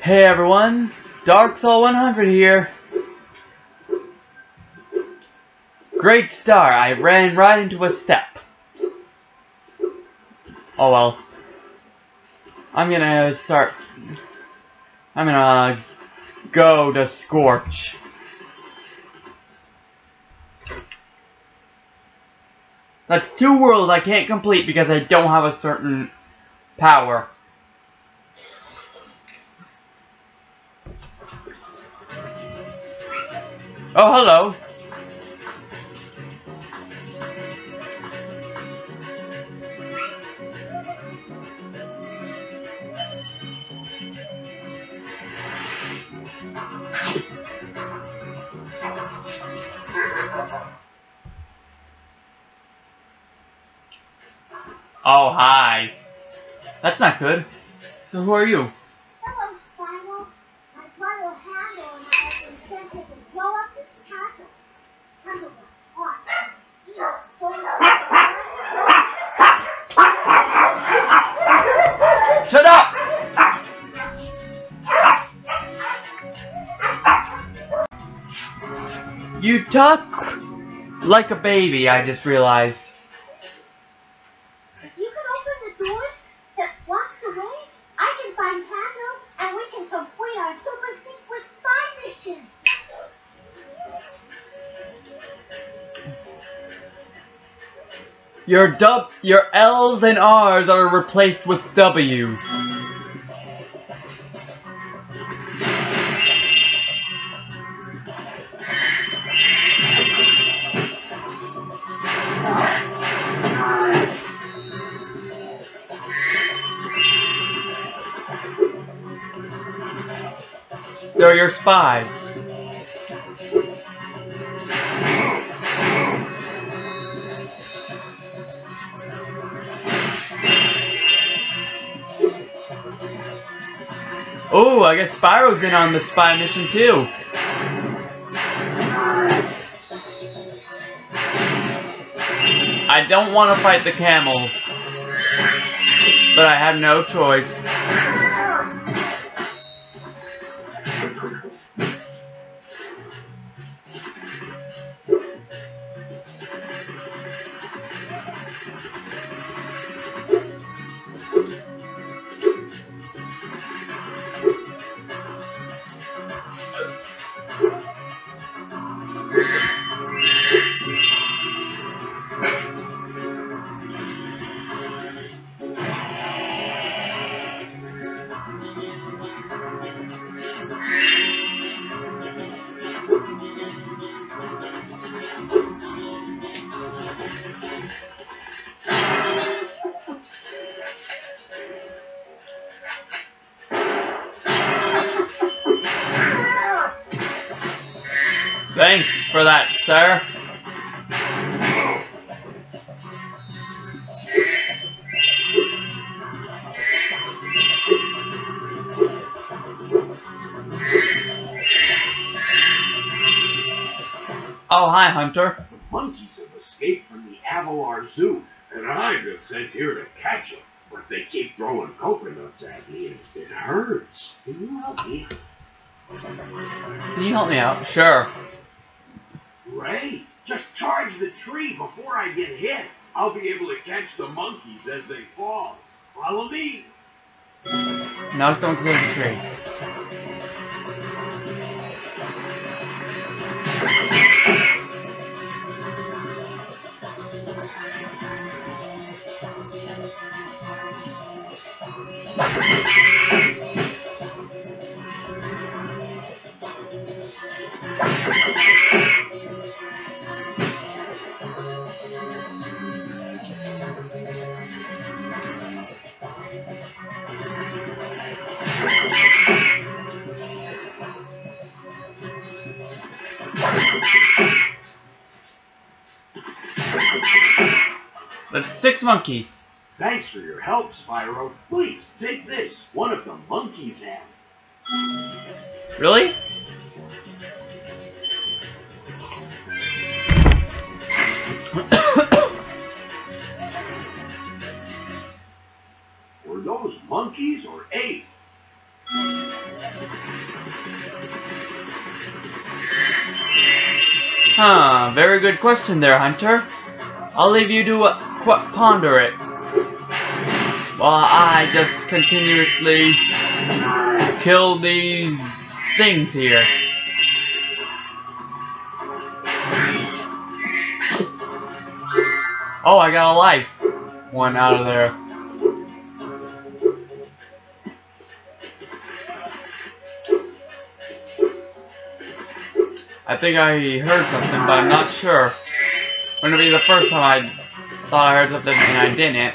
Hey everyone, Dark Soul 100 here. Great star, I ran right into a step. Oh well. I'm gonna start... I'm gonna uh, go to Scorch. That's two worlds I can't complete because I don't have a certain power. Oh, hello. Oh, hi. That's not good. So who are you? You talk like a baby, I just realized. If you can open the doors that block the way, I can find Handel and we can complete our super secret spy mission. Your dub your L's and R's are replaced with W's. Spies. Oh, I guess Spyro's in on the spy mission too. I don't want to fight the camels, but I have no choice. Oh, hi, Hunter. The monkeys have escaped from the Avalar Zoo, and I've been sent here to catch them. But they keep throwing coconuts at me, and it hurts. Can you help me? Can you help me out? Sure. Ray, just charge the tree before I get hit. I'll be able to catch the monkeys as they fall. Follow me. Now don't clear the tree. That's six monkeys. Thanks for your help, Spyro. Please, take this. One of the monkeys have. Really? those monkeys or eight. Huh, very good question there, Hunter. I'll leave you to uh, ponder it. While I just continuously kill these things here. Oh, I got a life one out of there. I think I heard something, but I'm not sure. Gonna be the first time I thought I heard something and I didn't.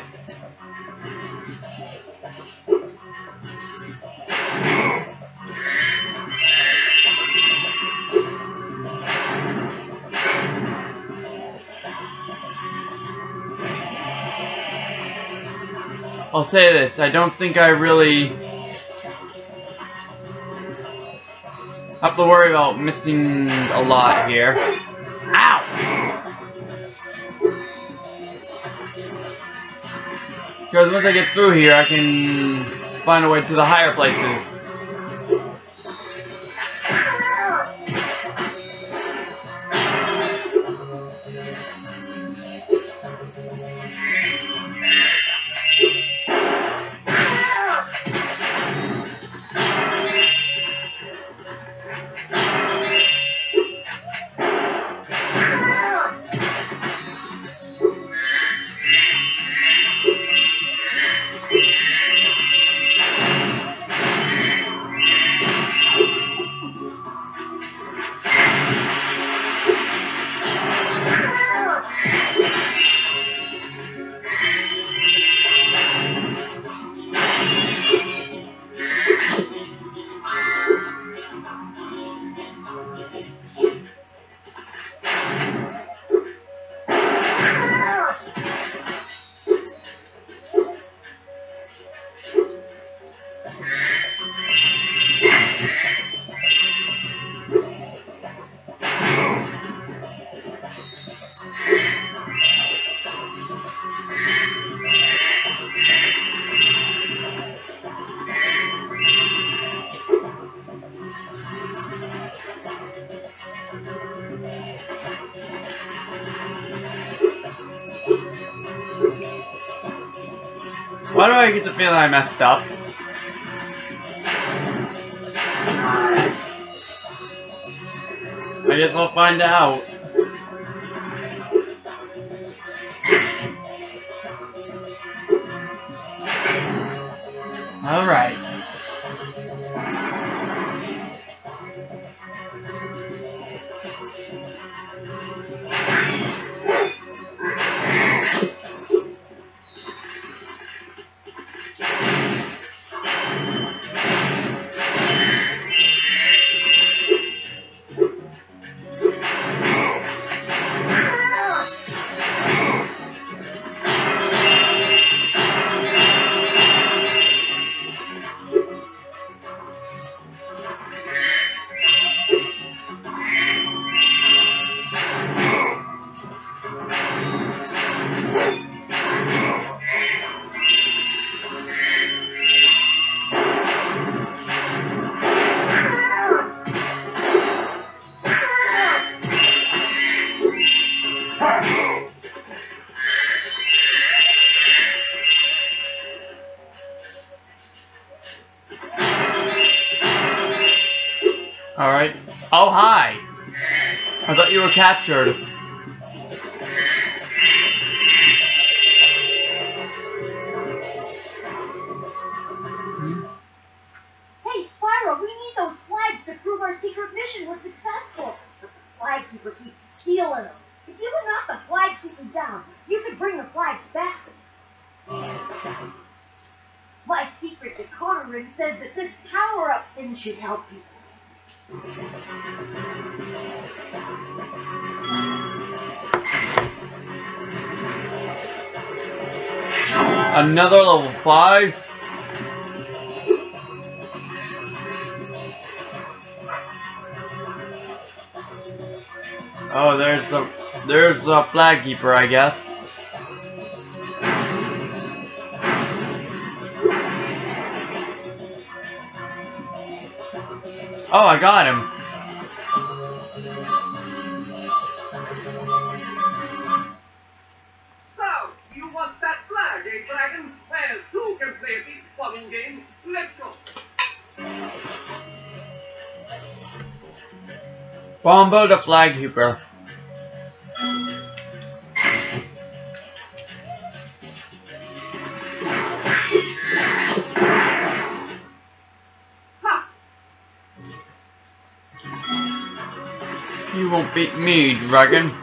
I'll say this, I don't think I really have to worry about missing a lot here. Ow! Because once I get through here, I can find a way to the higher places. Why do I get the feeling I messed up? I guess I'll find out. Oh, hi! I thought you were captured. another level 5? Oh, there's a there's a flag keeper, I guess. Oh, I got him. So, you want that Saturday, Dragon. Well, two can play a big fucking game? Let's go. Bombo the flag hooper. You won't beat me, dragon.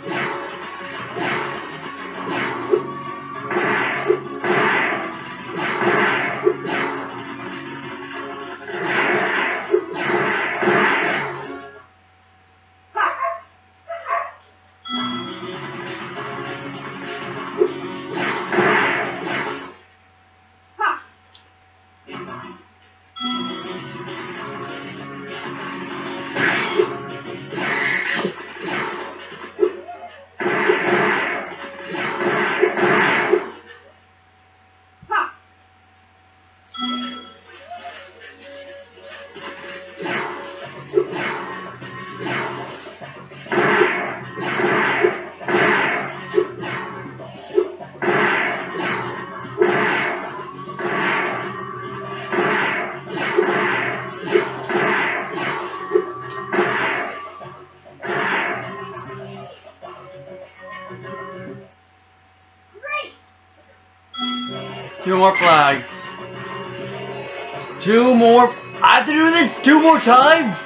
More flags. Two more. I have to do this two more times?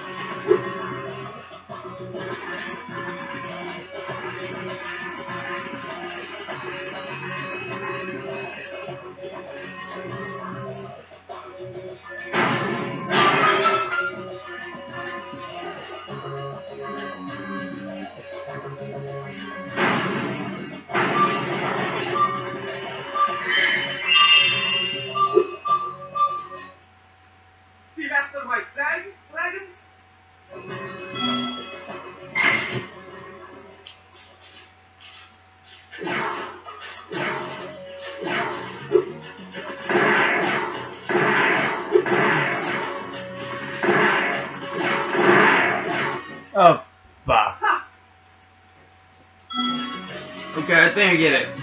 I get it.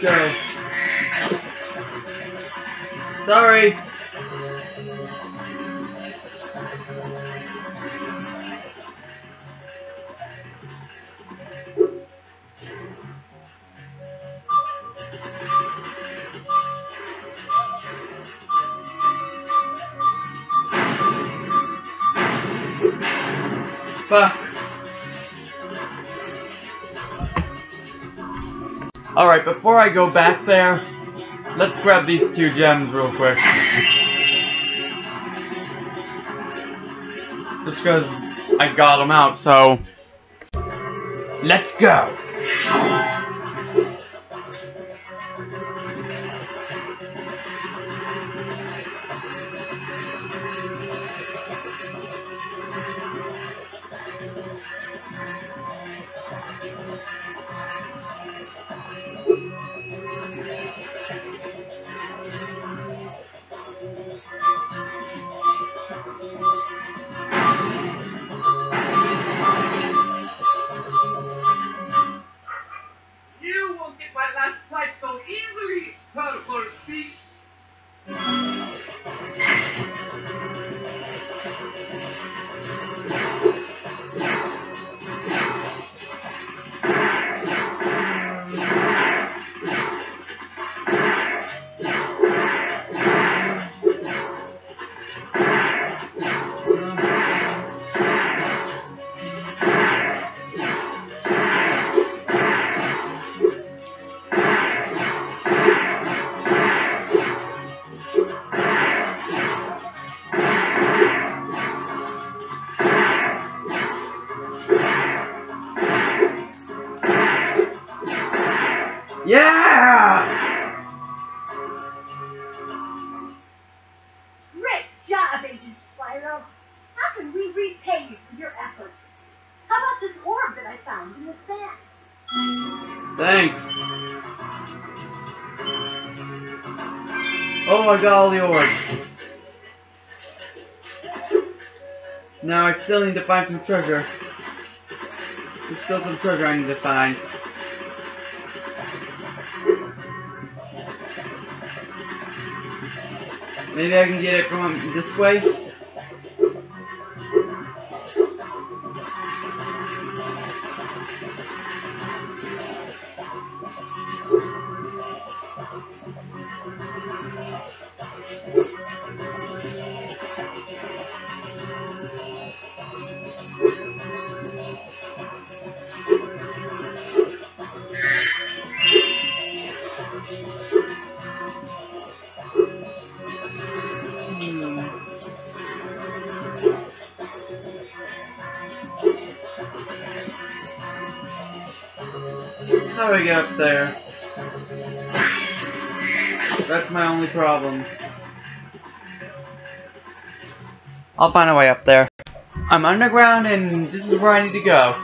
Go. Sorry. Fuck. Alright, before I go back there, let's grab these two gems real quick. Just because I got them out, so... Let's go! I got all the orbs. Now I still need to find some treasure. There's still some treasure I need to find. Maybe I can get it from this way? I'll find a way up there. I'm underground and this is where I need to go.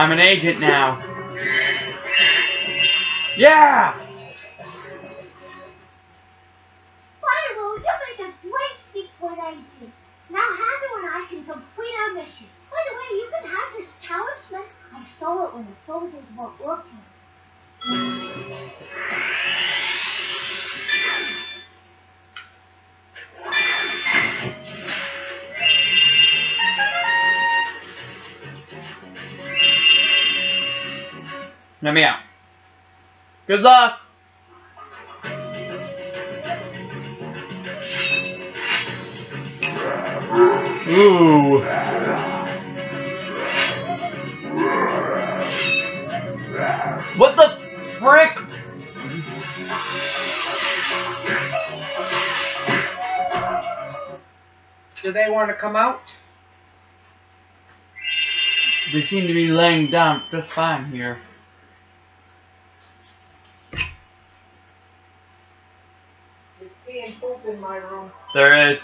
I'm an agent now. Yeah! Good luck! Ooh. What the frick? Do they want to come out? They seem to be laying down just fine here. It's being poop There is.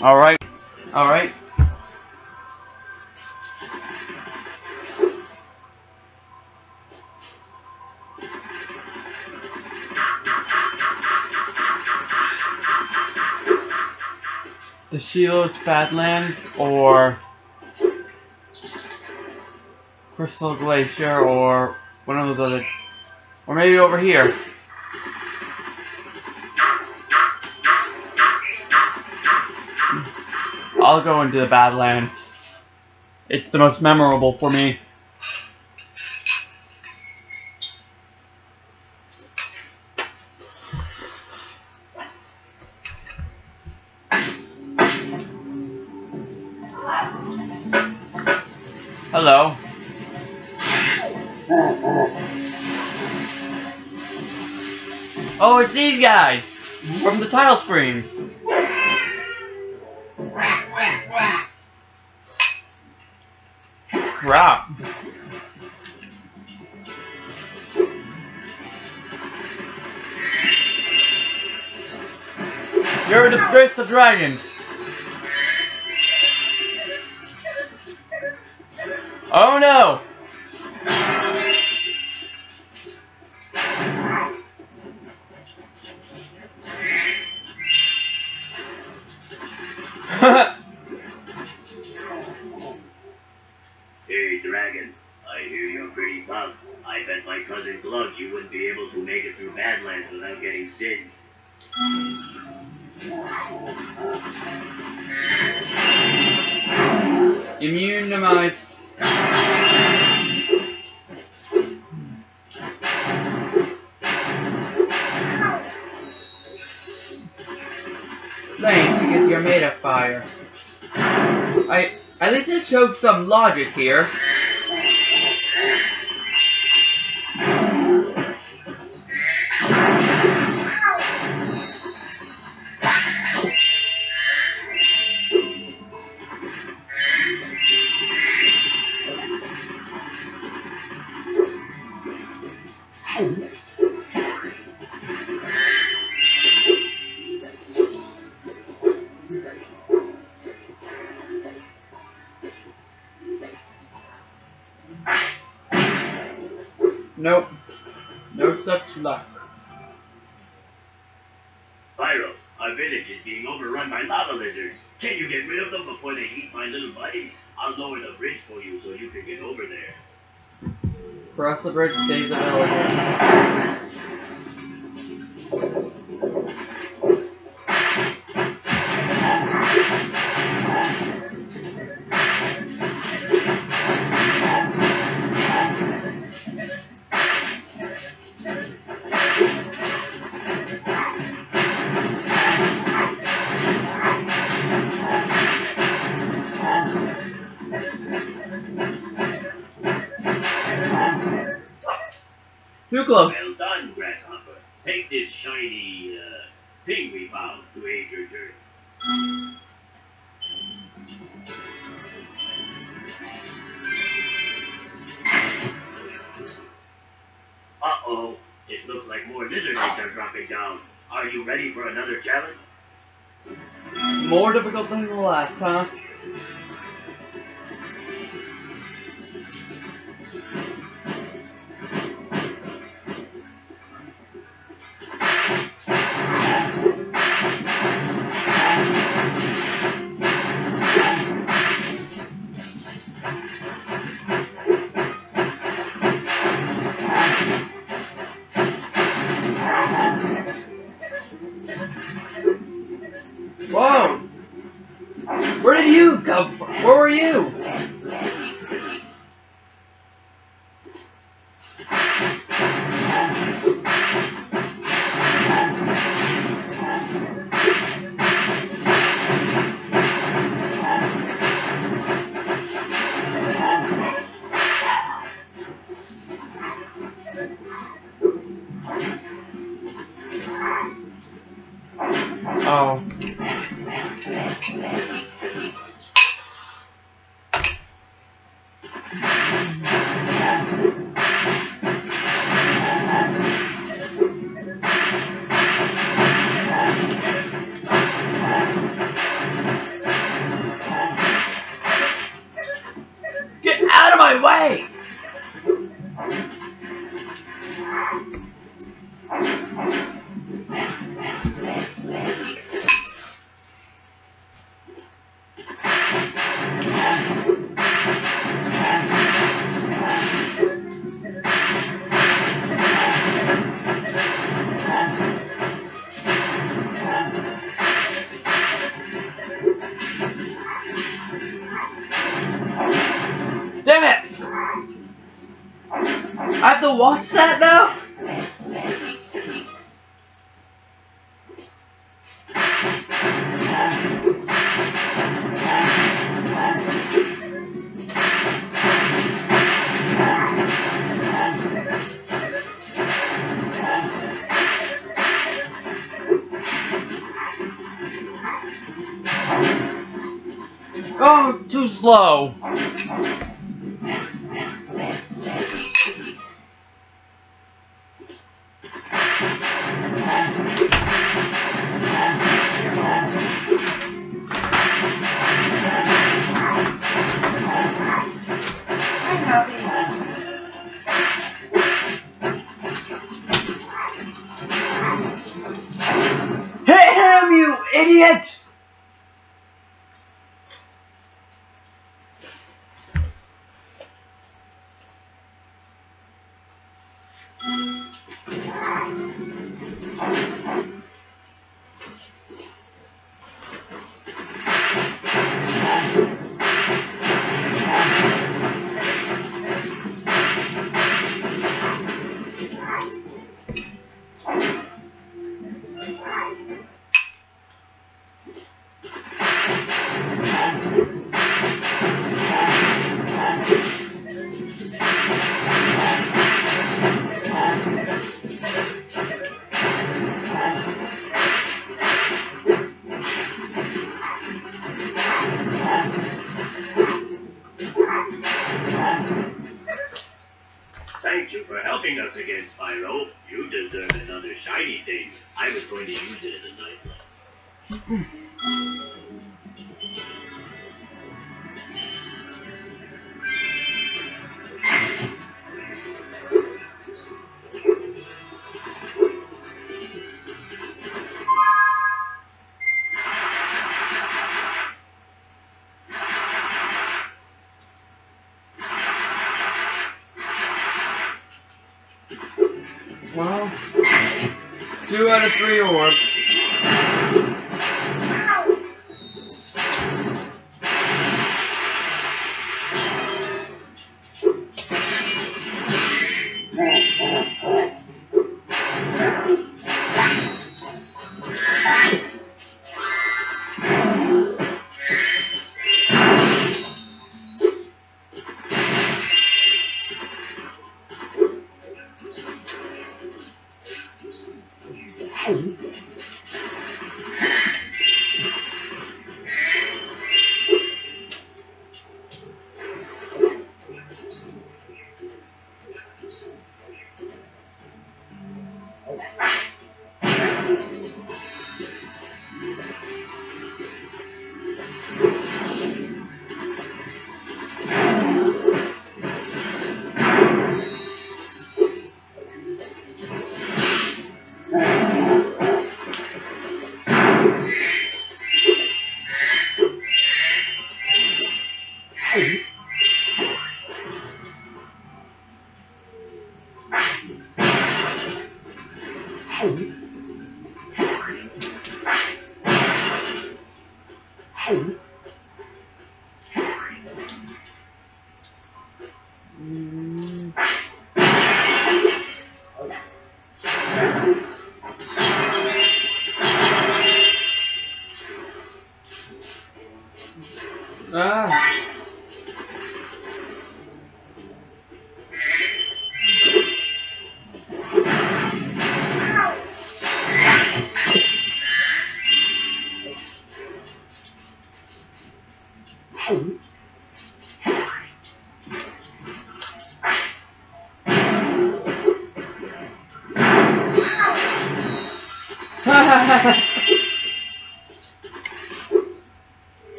Alright. Alright. The Skelos Badlands or Crystal Glacier or one of those other or maybe over here. I'll go into the Badlands. It's the most memorable for me. Oh, it's these guys from the title screen. Crap. You're a disgrace to dragons. Oh no! Show some logic here. Cross the bridge, save the village. way, Jojo. Uh-oh, it looks like more lizard eggs are dropping down. Are you ready for another challenge? More difficult than the last, huh? Thank you. Oh, too slow. Hit him, you idiot! Thank you for helping us again, Spyro. You deserve another shiny thing. I was going to use it as a knife. Three orbs.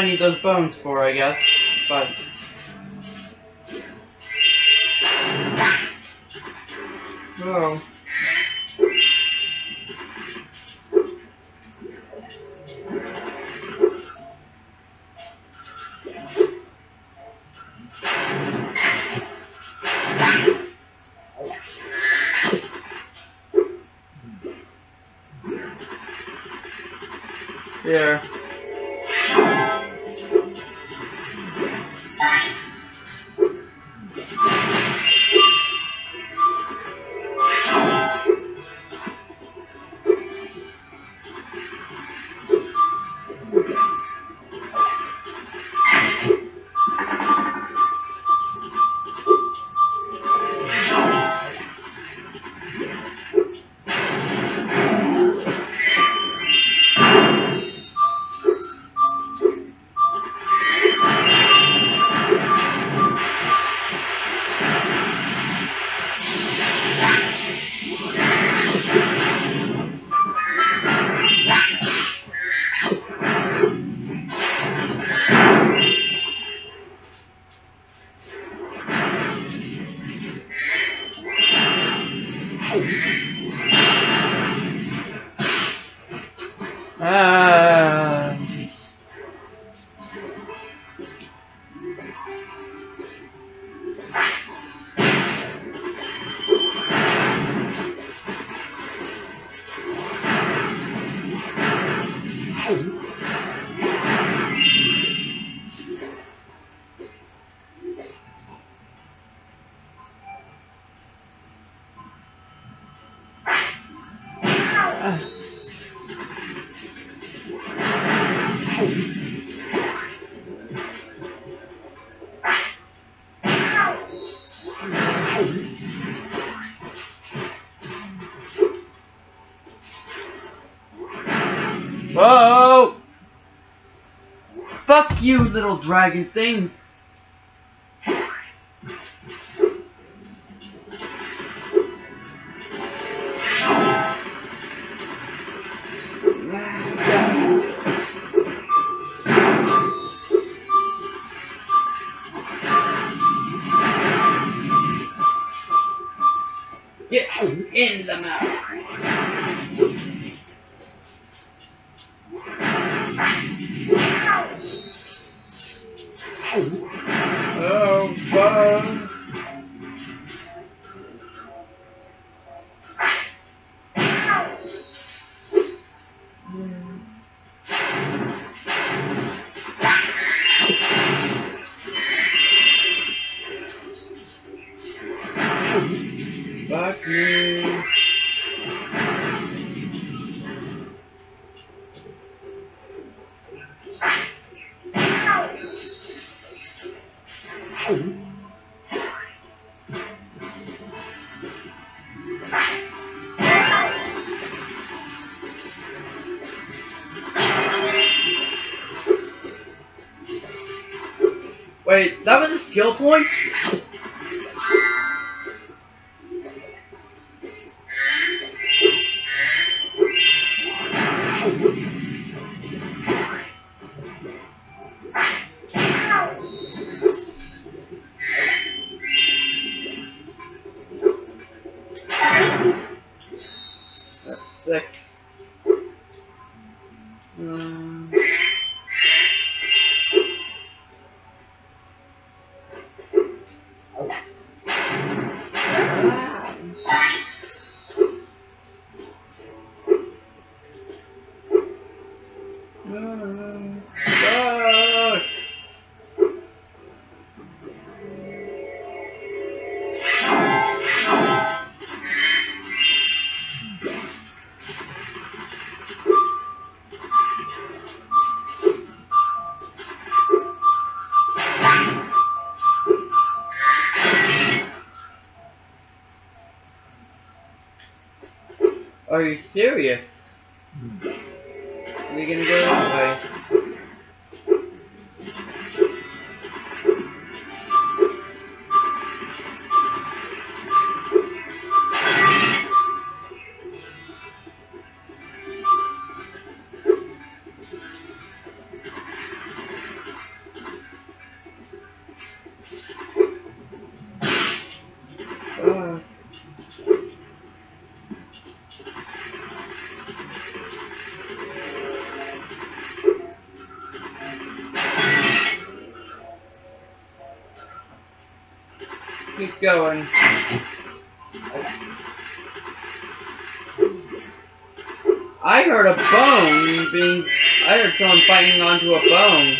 I need those bones for, I guess. But... Oh. Yeah. You, little dragon things! Skill point? Serious? Going. I heard a bone being. I heard someone fighting onto a bone.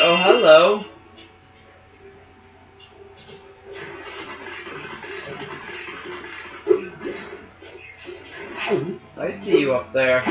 Oh, hello. I see you up there.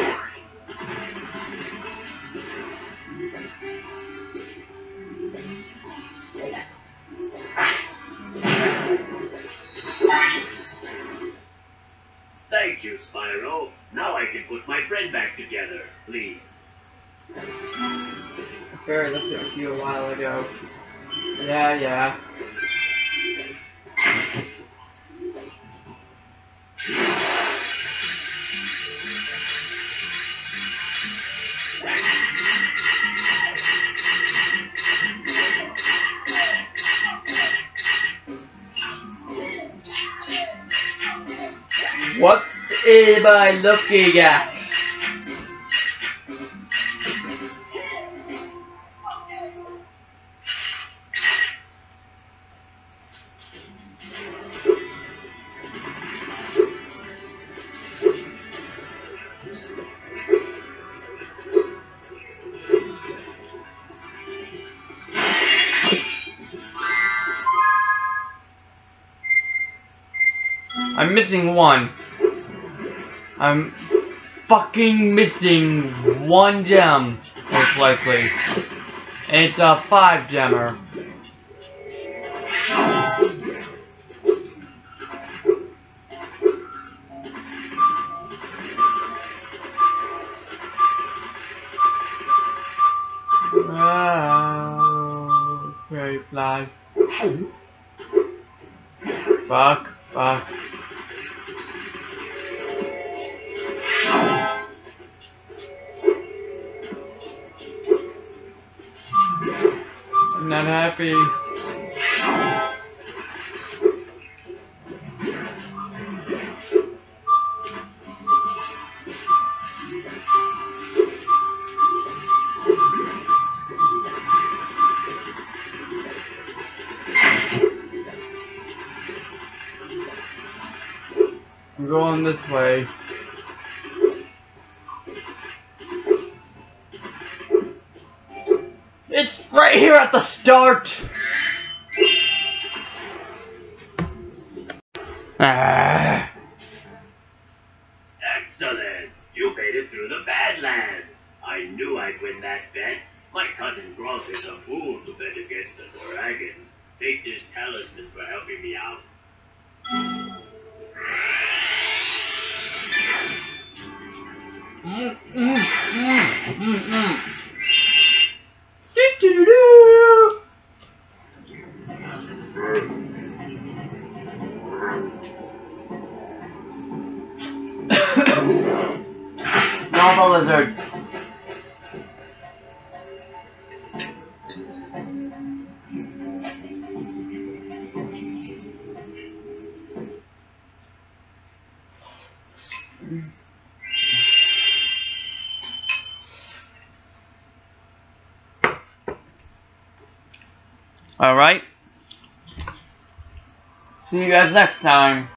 I looking at? I'm missing one. I'm fucking missing one gem, most likely. And it's a five gemmer. I'm going this way. It's right here at the start! Ah. Excellent! You made it through the Badlands! I knew I'd win that bet. My cousin Grump is a fool Alright. See you guys next time.